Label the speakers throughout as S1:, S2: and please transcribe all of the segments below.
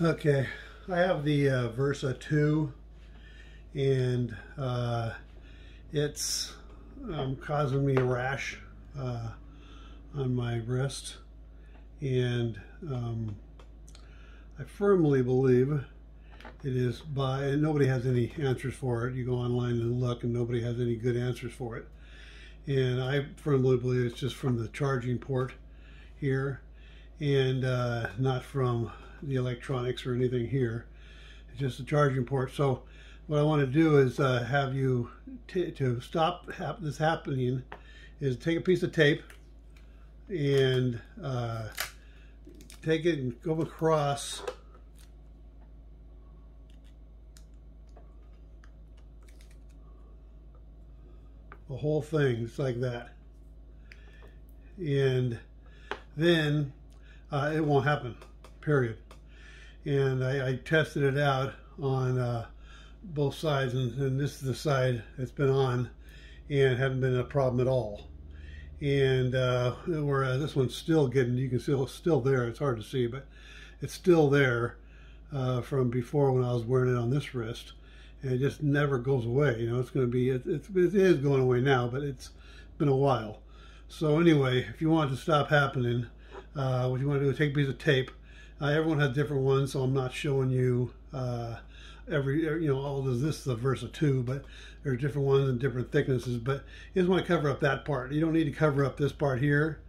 S1: Okay, I have the uh, Versa 2 and uh, it's um, causing me a rash uh, on my wrist and um, I firmly believe it is by, and nobody has any answers for it. You go online and look and nobody has any good answers for it. And I firmly believe it's just from the charging port here and uh, not from the electronics or anything here. It's just a charging port. So what I want to do is uh, have you, to stop this happening, is take a piece of tape and uh, take it and go across the whole thing, just like that. And then uh, it won't happen, period and I, I tested it out on uh, both sides and, and, this is the side it's been on and haven't been a problem at all. And uh, whereas this one's still getting you can see it's still there. It's hard to see but it's still there uh, from before when I was wearing it on this wrist. And it just never goes away you know it's going to be it, it's, it is going away now but it's been a while. So anyway if you want it to stop happening uh, what you want to do is take a piece of tape uh, everyone has different ones, so I'm not showing you uh, every, you know, all of this is a Versa 2, but there are different ones and different thicknesses. But you just want to cover up that part. You don't need to cover up this part here.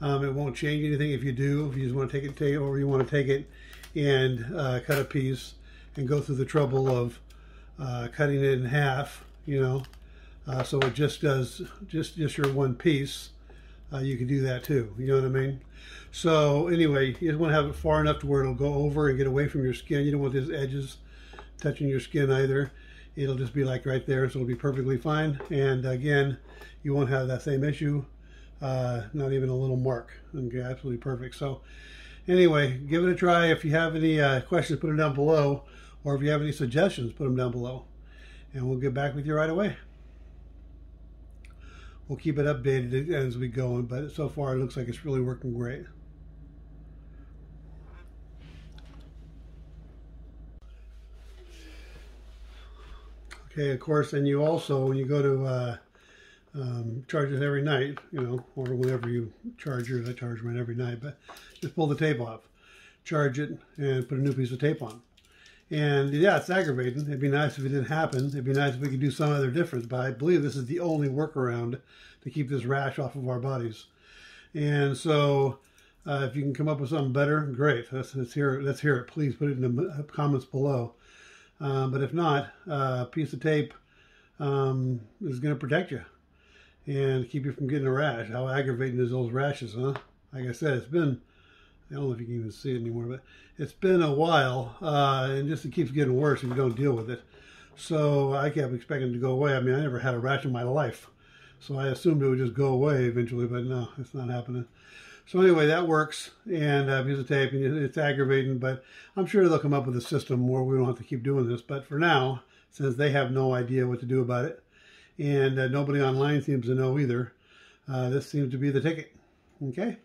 S1: Um, it won't change anything if you do. If you just want to take it, take it, or you want to take it and uh, cut a piece and go through the trouble of uh, cutting it in half, you know, uh, so it just does just just your one piece. Uh, you can do that too. You know what I mean? So anyway, you just want to have it far enough to where it'll go over and get away from your skin. You don't want these edges touching your skin either. It'll just be like right there, so it'll be perfectly fine. And again, you won't have that same issue. Uh, not even a little mark. Okay, absolutely perfect. So anyway, give it a try. If you have any uh, questions, put them down below. Or if you have any suggestions, put them down below. And we'll get back with you right away we'll keep it updated as we go. But so far, it looks like it's really working great. Okay, of course, and you also, when you go to uh, um, charge it every night, you know, or whenever you charge yours, I charge mine every night, but just pull the tape off, charge it, and put a new piece of tape on. And yeah, it's aggravating. It'd be nice if it didn't happen. It'd be nice if we could do some other difference, but I believe this is the only workaround to keep this rash off of our bodies. And so uh, if you can come up with something better, great. Let's, let's, hear, let's hear it. Please put it in the comments below. Uh, but if not, uh, a piece of tape um, is going to protect you and keep you from getting a rash. How aggravating is those rashes, huh? Like I said, it's been I don't know if you can even see it anymore, but it's been a while, uh, and just it keeps getting worse if you don't deal with it. So I kept expecting it to go away. I mean, I never had a rash in my life, so I assumed it would just go away eventually, but no, it's not happening. So anyway, that works, and uh, piece of tape, and it's aggravating, but I'm sure they'll come up with a system where we don't have to keep doing this. But for now, since they have no idea what to do about it, and uh, nobody online seems to know either, uh, this seems to be the ticket. Okay?